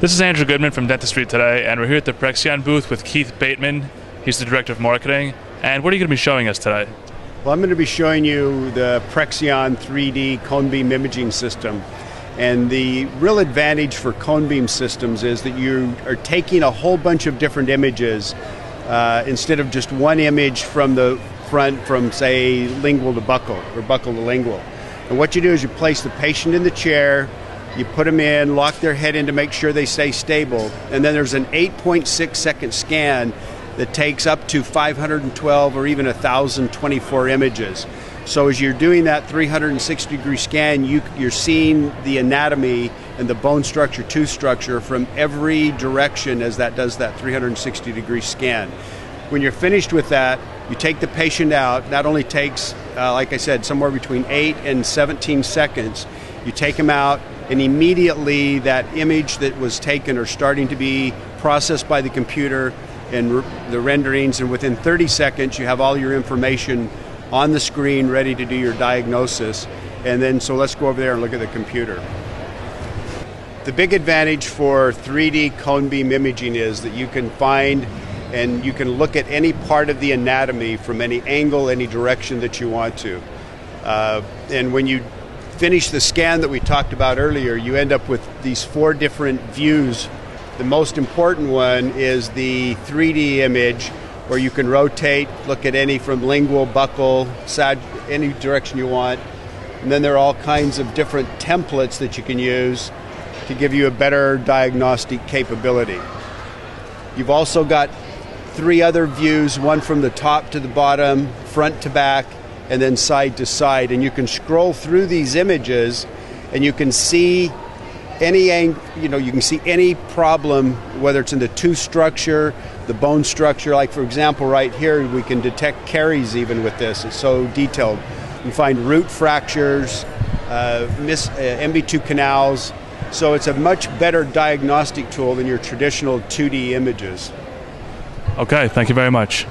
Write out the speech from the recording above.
This is Andrew Goodman from Dentistry Today, and we're here at the Prexion booth with Keith Bateman. He's the Director of Marketing. And what are you going to be showing us today? Well, I'm going to be showing you the Prexion 3D cone beam imaging system. And the real advantage for cone beam systems is that you are taking a whole bunch of different images uh, instead of just one image from the front from, say, lingual to buccal or buccal to lingual. And what you do is you place the patient in the chair, you put them in, lock their head in to make sure they stay stable, and then there's an 8.6 second scan that takes up to 512 or even 1,024 images. So as you're doing that 360 degree scan, you, you're seeing the anatomy and the bone structure, tooth structure from every direction as that does that 360 degree scan. When you're finished with that, you take the patient out. That only takes, uh, like I said, somewhere between 8 and 17 seconds. You take them out, and immediately that image that was taken are starting to be processed by the computer and the renderings, and within 30 seconds, you have all your information on the screen ready to do your diagnosis. And then, so let's go over there and look at the computer. The big advantage for 3D cone beam imaging is that you can find and you can look at any part of the anatomy from any angle, any direction that you want to. Uh, and when you finish the scan that we talked about earlier, you end up with these four different views. The most important one is the 3D image where you can rotate, look at any from lingual, buccal, side, any direction you want. And then there are all kinds of different templates that you can use to give you a better diagnostic capability. You've also got three other views, one from the top to the bottom, front to back, and then side to side. And you can scroll through these images and you can see any you know you can see any problem whether it's in the tooth structure the bone structure. Like for example right here we can detect caries even with this. It's so detailed. You find root fractures uh, miss, uh, mb2 canals. So it's a much better diagnostic tool than your traditional 2d images. Okay thank you very much